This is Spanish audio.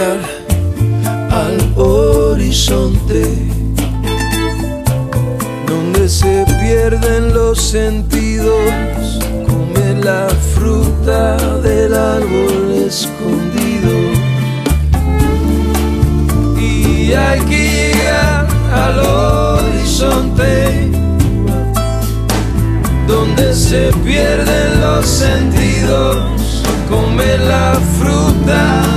Al horizonte, donde se pierden los sentidos, come la fruta del árbol escondido. Y hay que llegar al horizonte, donde se pierden los sentidos, come la fruta